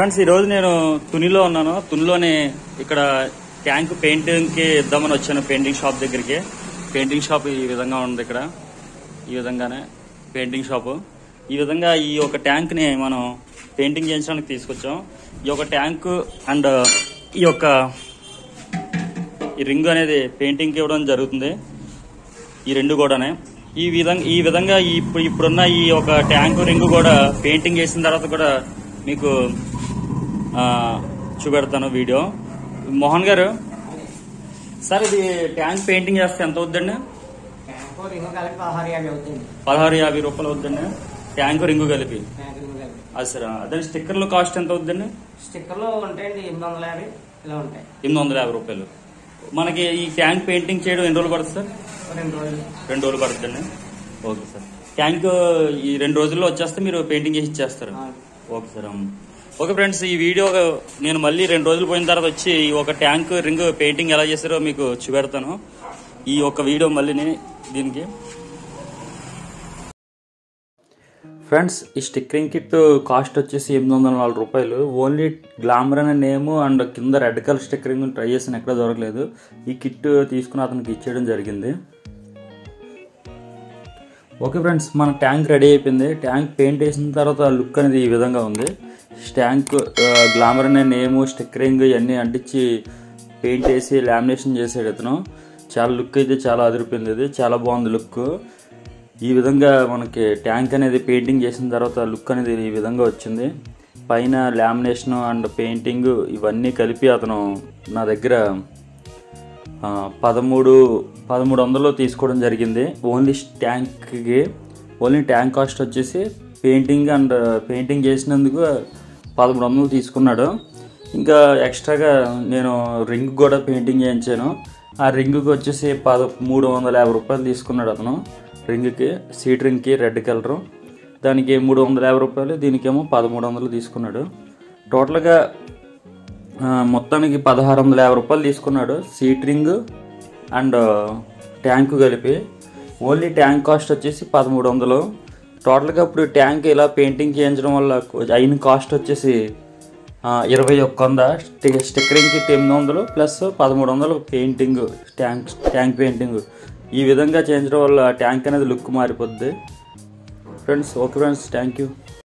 Friends ఈరోజు నేను తునిలో ఉన్నాను. తునిలోనే ఇక్కడ ట్యాంక్ పెయింటింగ్కి ఇద్దామని వచ్చాను పెయింటింగ్ షాప్ దగ్గరికి. పెయింటింగ్ షాప్ ఈ విధంగా ఉంది ఇక్కడ. ఈ విధంగానే పెయింటింగ్ షాపు. ఈ విధంగా ఈ యొక్క ట్యాంక్ని మనం పెయింటింగ్ చేయించడానికి తీసుకొచ్చాం. ఈ యొక్క ట్యాంక్ అండ్ ఈ యొక్క ఈ రింగ్ అనేది పెయింటింగ్కి ఇవ్వడం జరుగుతుంది. ఈ రెండు కూడానే. ఈ విధంగా ఈ విధంగా ఇప్పుడు ఇప్పుడున్న ఈ యొక్క ట్యాంక్ రింగ్ కూడా పెయింటింగ్ చేసిన తర్వాత కూడా మీకు చూపెడతాను వీడియో. మోహన్ గారు సార్ ఇది ట్యాంక్ పెయింటింగ్ చేస్తే ఎంత అవుద్దండి? కలిపి పదహారు యాభై రూపాయలు అవుద్దండి. ట్యాంక్ రింగు కలిపి. అది సార్. అదే స్టిక్కర్లు కాస్ట్ ఎంత అవుద్దండి? స్టిక్కర్లు ఉంటాయండి ఎనిమిది వందల యాభై ఇలా ఉంటాయి. ఎనిమిది వందల యాభై రూపాయలు. మనకి ఈ ట్యాంక్ పెయింటింగ్ చేయడం ఎన్ని రోజులు పడుతుంది సార్? రెండు రోజులు. రెండు రోజులు పడుతుందండి. Okay sir. ట్యాంక్ ఈ రెండు రోజుల్లో వచ్చేస్తే మీరు పెయింటింగ్ చేసి ఇచ్చేస్తారు. Okay sir. ఓకే ఫ్రెండ్స్ ఈ వీడియో నేను మళ్ళీ రెండు రోజులు పోయిన తర్వాత వచ్చి ఈ ఒక ట్యాంక్ రింగ్ పెయింటింగ్ ఎలా చేశారో మీకు చూపెడతాను. ఈ ఒక వీడియో మళ్ళీ దీనికి ఫ్రెండ్స్ ఈ స్టిక్కరింగ్ కిట్ కాస్ట్ వచ్చేసి ఎనిమిది వందల నాలుగు రూపాయలు. ఓన్లీ గ్లామర్ అనే నేమ్ అండ్ కింద రెడ్ కలర్ స్టిక్కరింగ్ ట్రై చేసిన ఎక్కడ దొరకలేదు. ఈ కిట్ తీసుకుని అతనికి ఇచ్చేయడం జరిగింది. ఓకే ఫ్రెండ్స్ మన ట్యాంక్ రెడీ అయిపోయింది. ట్యాంక్ పెయింట్ వేసిన తర్వాత లుక్ అనేది ఈ విధంగా ఉంది. స్టాంక్ గ్లామర్ అనే నేమ్ స్టిక్కరింగ్ ఇవన్నీ అంటించి పెయింట్ వేసి లామినేషన్ చేసాడు అతను చాలా లుక్ అయితే చాలా అదిరిపోయింది ఇది. చాలా బాగుంది లుక్. ఈ విధంగా మనకి ట్యాంక్ అనేది పెయింటింగ్ చేసిన తర్వాత లుక్ అనేది ఈ విధంగా వచ్చింది. పైన లామినేషన్ అండ్ పెయింటింగ్ ఇవన్నీ కలిపి అతను నా దగ్గర పదమూడు పదమూడు వందలు తీసుకోవడం జరిగింది. ఓన్లీ ట్యాంక్కి ఓన్లీ ట్యాంక్ కాస్ట్ వచ్చేసి పెయింటింగ్ అండ్ పెయింటింగ్ చేసినందుకు పదమూడు వందలు తీసుకున్నాడు. ఇంకా ఎక్స్ట్రాగా నేను రింగ్ కూడా పెయింటింగ్ చేయించాను. ఆ రింగ్కి వచ్చేసి పద మూడు వందల యాభై రూపాయలు తీసుకున్నాడు అతను. రింగ్కి సీట్ రింగ్కి రెడ్ కలరు. దానికి మూడు వందల యాభై రూపాయలు దీనికేమో పదమూడు వందలు తీసుకున్నాడు. టోటల్గా మొత్తానికి పదహారు వందల యాభై రూపాయలు తీసుకున్నాడు. సీట్ రింగ్ అండ్ ట్యాంకు కలిపి. ఓన్లీ ట్యాంక్ కాస్ట్ వచ్చేసి పదమూడు వందలు టోటల్గా ఇప్పుడు ట్యాంక్ ఇలా పెయింటింగ్ చేయించడం వల్ల అయిన కాస్ట్ వచ్చేసి ఇరవై ఒక్క వంద. స్టిక్కరింగ్కి ఎనిమిది వందలు ప్లస్ పదమూడు వందలు పెయింటింగ్ ట్యాంక్ ట్యాంక్ పెయింటింగ్ ఈ విధంగా చేయించడం వల్ల ట్యాంక్ అనేది లుక్ మారిపోద్ది. Friends okay friends thank you